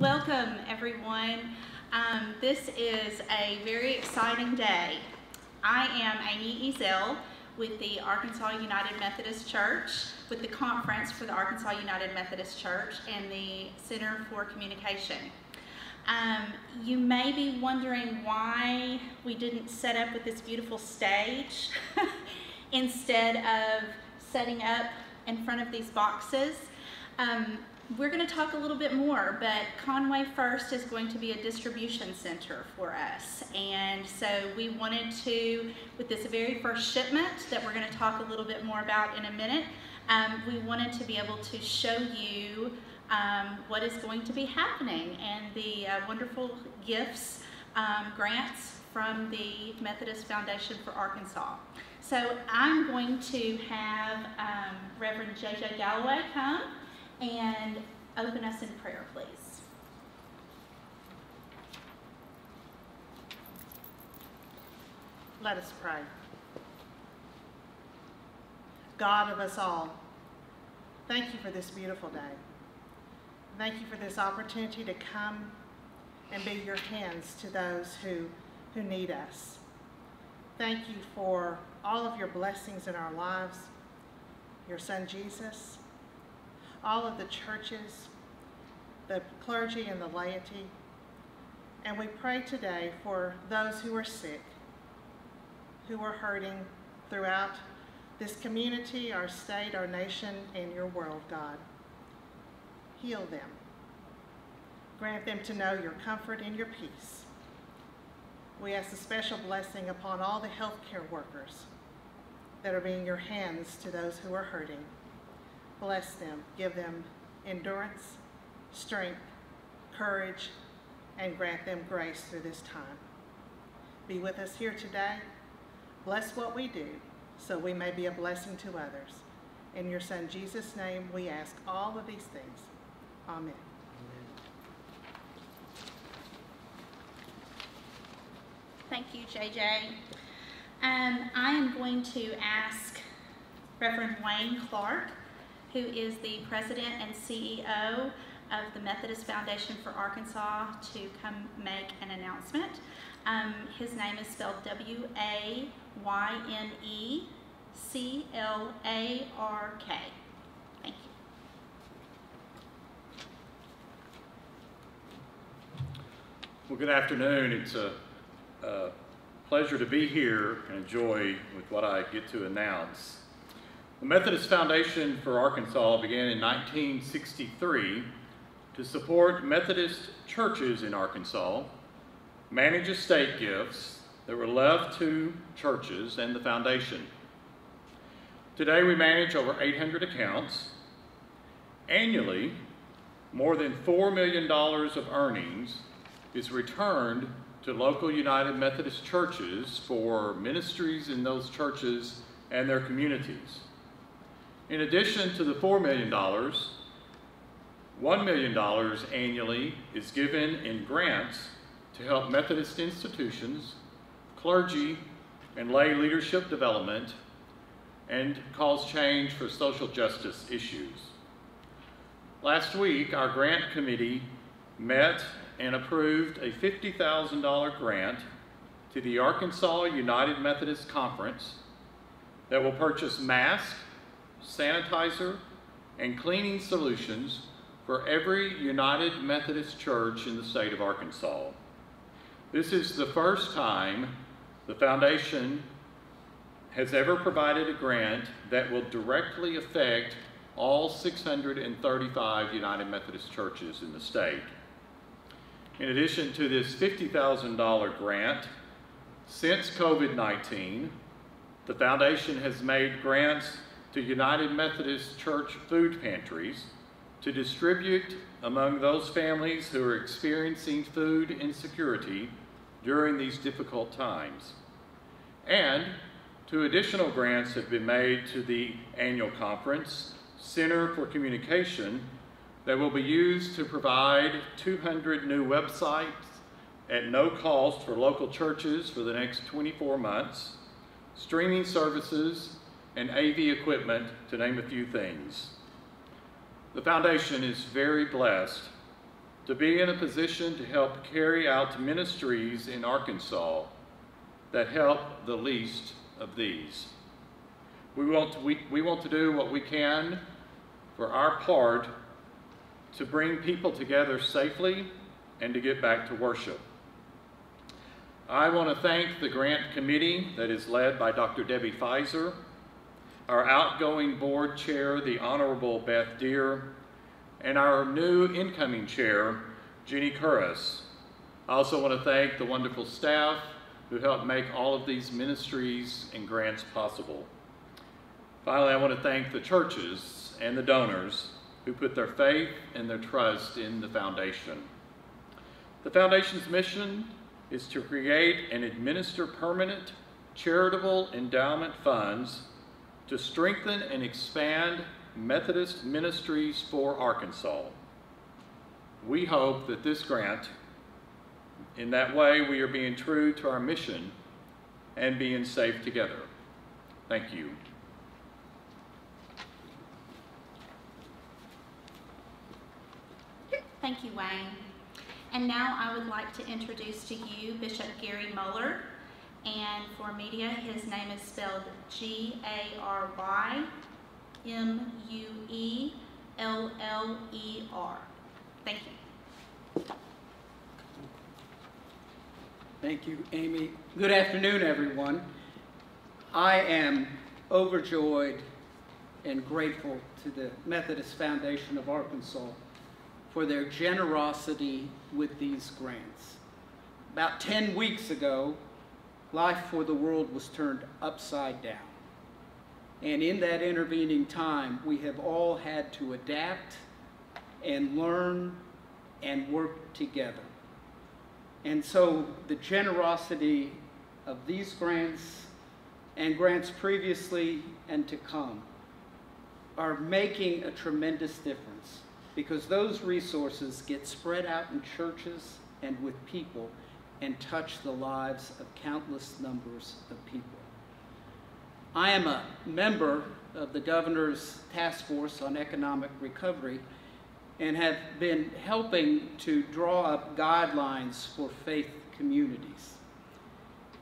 Welcome, everyone. Um, this is a very exciting day. I am Amy Ezel with the Arkansas United Methodist Church, with the Conference for the Arkansas United Methodist Church and the Center for Communication. Um, you may be wondering why we didn't set up with this beautiful stage instead of setting up in front of these boxes. Um, we're going to talk a little bit more, but Conway First is going to be a distribution center for us. And so we wanted to, with this very first shipment that we're going to talk a little bit more about in a minute, um, we wanted to be able to show you um, what is going to be happening and the uh, wonderful gifts, um, grants from the Methodist Foundation for Arkansas. So I'm going to have um, Reverend J.J. Galloway come and open us in prayer, please. Let us pray. God of us all, thank you for this beautiful day. Thank you for this opportunity to come and be your hands to those who, who need us. Thank you for all of your blessings in our lives, your son Jesus, all of the churches, the clergy and the laity. And we pray today for those who are sick, who are hurting throughout this community, our state, our nation, and your world, God. Heal them. Grant them to know your comfort and your peace. We ask a special blessing upon all the healthcare workers that are being your hands to those who are hurting. Bless them, give them endurance, strength, courage, and grant them grace through this time. Be with us here today. Bless what we do so we may be a blessing to others. In your son Jesus' name, we ask all of these things. Amen. Thank you, JJ. Um, I am going to ask Reverend Wayne Clark who is the president and CEO of the Methodist Foundation for Arkansas, to come make an announcement. Um, his name is spelled W-A-Y-N-E-C-L-A-R-K. Thank you. Well, good afternoon. It's a, a pleasure to be here and enjoy with what I get to announce. The Methodist Foundation for Arkansas began in 1963 to support Methodist churches in Arkansas, manage estate gifts that were left to churches and the foundation. Today we manage over 800 accounts. Annually, more than $4 million of earnings is returned to local United Methodist churches for ministries in those churches and their communities. In addition to the $4 million, $1 million annually is given in grants to help Methodist institutions, clergy, and lay leadership development and cause change for social justice issues. Last week, our grant committee met and approved a $50,000 grant to the Arkansas United Methodist Conference that will purchase masks sanitizer, and cleaning solutions for every United Methodist church in the state of Arkansas. This is the first time the foundation has ever provided a grant that will directly affect all 635 United Methodist churches in the state. In addition to this $50,000 grant, since COVID-19, the foundation has made grants to United Methodist Church food pantries to distribute among those families who are experiencing food insecurity during these difficult times. And two additional grants have been made to the annual conference, Center for Communication, that will be used to provide 200 new websites at no cost for local churches for the next 24 months, streaming services, and AV equipment, to name a few things. The foundation is very blessed to be in a position to help carry out ministries in Arkansas that help the least of these. We want, to, we, we want to do what we can for our part to bring people together safely and to get back to worship. I want to thank the grant committee that is led by Dr. Debbie Pfizer, our outgoing board chair, the Honorable Beth Deer, and our new incoming chair, Jeannie Curris. I also want to thank the wonderful staff who helped make all of these ministries and grants possible. Finally, I want to thank the churches and the donors who put their faith and their trust in the foundation. The foundation's mission is to create and administer permanent charitable endowment funds to strengthen and expand Methodist ministries for Arkansas. We hope that this grant, in that way, we are being true to our mission and being safe together. Thank you. Thank you, Wayne. And now I would like to introduce to you Bishop Gary Mueller. And for media, his name is spelled G-A-R-Y M-U-E-L-L-E-R. Thank you. Thank you, Amy. Good afternoon, everyone. I am overjoyed and grateful to the Methodist Foundation of Arkansas for their generosity with these grants. About 10 weeks ago, Life for the World was turned upside down. And in that intervening time, we have all had to adapt and learn and work together. And so the generosity of these grants and grants previously and to come are making a tremendous difference because those resources get spread out in churches and with people and touch the lives of countless numbers of people. I am a member of the governor's task force on economic recovery and have been helping to draw up guidelines for faith communities.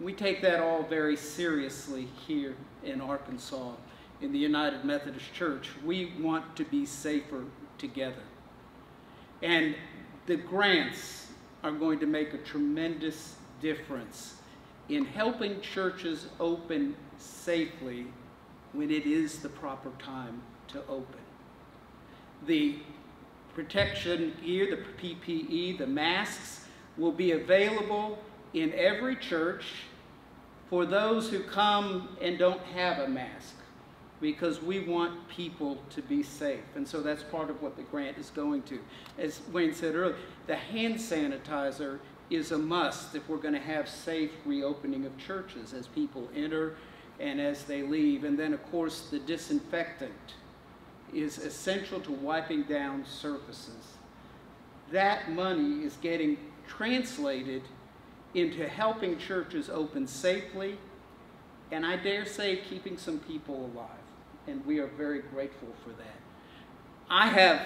We take that all very seriously here in Arkansas in the United Methodist Church. We want to be safer together. And the grants are going to make a tremendous difference in helping churches open safely when it is the proper time to open. The protection gear, the PPE, the masks, will be available in every church for those who come and don't have a mask because we want people to be safe. And so that's part of what the grant is going to. As Wayne said earlier, the hand sanitizer is a must if we're going to have safe reopening of churches as people enter and as they leave. And then, of course, the disinfectant is essential to wiping down surfaces. That money is getting translated into helping churches open safely, and I dare say keeping some people alive and we are very grateful for that. I have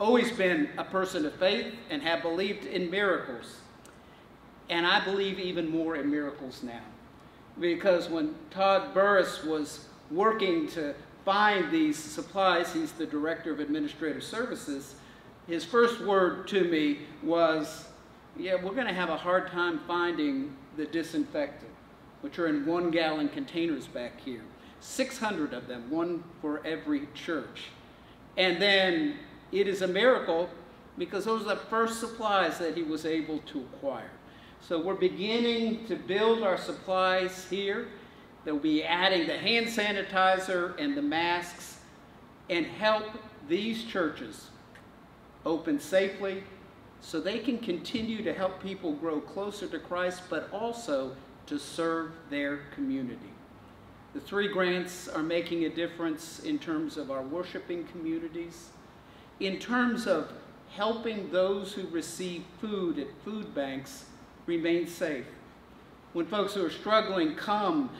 always been a person of faith and have believed in miracles. And I believe even more in miracles now. Because when Todd Burris was working to find these supplies, he's the director of administrative services, his first word to me was, yeah, we're going to have a hard time finding the disinfectant, which are in one gallon containers back here. 600 of them, one for every church. And then it is a miracle because those are the first supplies that he was able to acquire. So we're beginning to build our supplies here. They'll be adding the hand sanitizer and the masks and help these churches open safely so they can continue to help people grow closer to Christ, but also to serve their community. The three grants are making a difference in terms of our worshiping communities, in terms of helping those who receive food at food banks remain safe. When folks who are struggling come,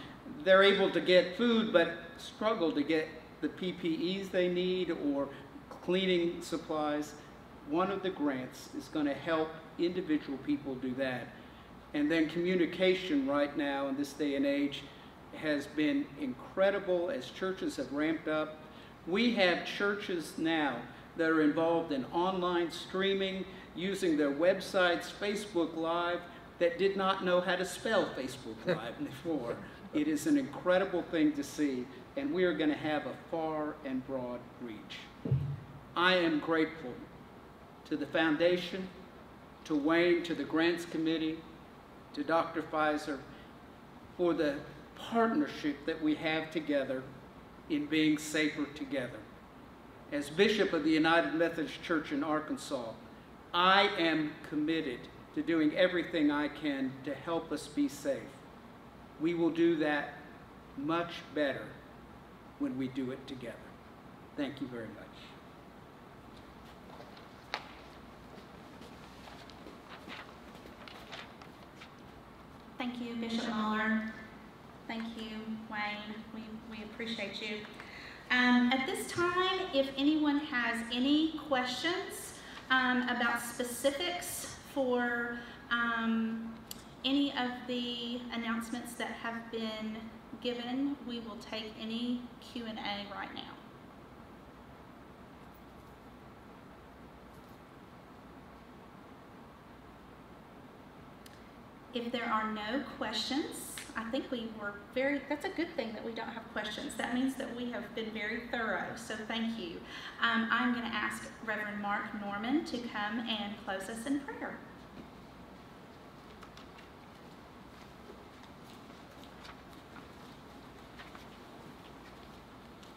they're able to get food but struggle to get the PPEs they need or cleaning supplies. one of the grants is going to help individual people do that. And then communication right now in this day and age has been incredible as churches have ramped up. We have churches now that are involved in online streaming, using their websites, Facebook Live, that did not know how to spell Facebook Live before. It is an incredible thing to see, and we are going to have a far and broad reach. I am grateful to the foundation, to Wayne, to the grants committee, to Dr. Pfizer for the partnership that we have together in being safer together. As Bishop of the United Methodist Church in Arkansas, I am committed to doing everything I can to help us be safe. We will do that much better when we do it together. Thank you very much. Thank you, Bishop Mueller. Thank you, Wayne. We, we appreciate you. Um, at this time, if anyone has any questions um, about specifics for um, any of the announcements that have been given, we will take any Q and A right now. If there are no questions, I think we were very, that's a good thing that we don't have questions. That means that we have been very thorough, so thank you. Um, I'm going to ask Reverend Mark Norman to come and close us in prayer.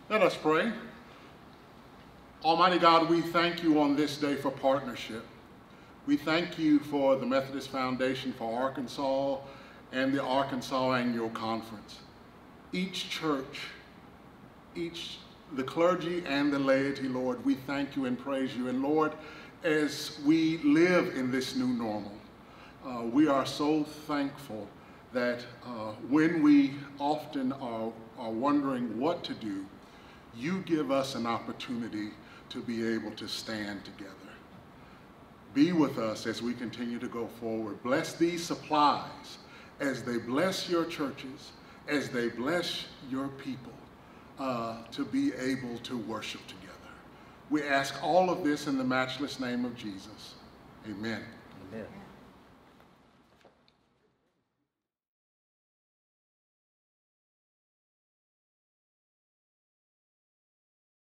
Let us pray. Almighty God, we thank you on this day for partnership. We thank you for the Methodist Foundation for Arkansas and the Arkansas Annual Conference. Each church, each, the clergy and the laity, Lord, we thank you and praise you. And Lord, as we live in this new normal, uh, we are so thankful that uh, when we often are, are wondering what to do, you give us an opportunity to be able to stand together. Be with us as we continue to go forward. Bless these supplies as they bless your churches, as they bless your people uh, to be able to worship together. We ask all of this in the matchless name of Jesus. Amen. Amen.